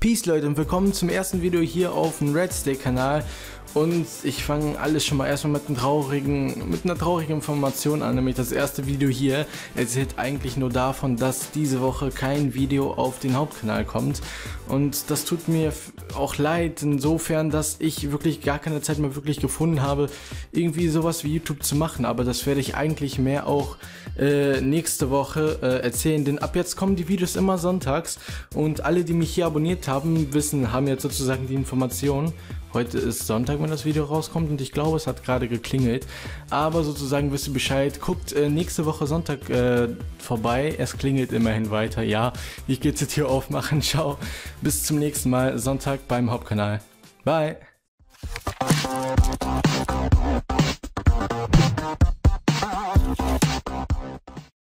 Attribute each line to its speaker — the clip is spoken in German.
Speaker 1: Peace Leute und willkommen zum ersten Video hier auf dem Redstay Kanal und ich fange alles schon mal erstmal mit, einem traurigen, mit einer traurigen Information an, nämlich das erste Video hier erzählt eigentlich nur davon, dass diese Woche kein Video auf den Hauptkanal kommt. Und das tut mir auch leid insofern, dass ich wirklich gar keine Zeit mehr wirklich gefunden habe, irgendwie sowas wie YouTube zu machen, aber das werde ich eigentlich mehr auch äh, nächste Woche äh, erzählen, denn ab jetzt kommen die Videos immer sonntags. Und alle, die mich hier abonniert haben, wissen, haben jetzt sozusagen die Information Heute ist Sonntag, wenn das Video rauskommt und ich glaube, es hat gerade geklingelt. Aber sozusagen wisst ihr Bescheid. Guckt äh, nächste Woche Sonntag äh, vorbei. Es klingelt immerhin weiter. Ja, ich gehe jetzt die Tür aufmachen. Ciao. Bis zum nächsten Mal Sonntag beim Hauptkanal. Bye.